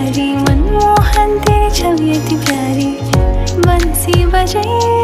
प्यारी मनमोहन तेरी छवि प्यारी। बंसी बजाई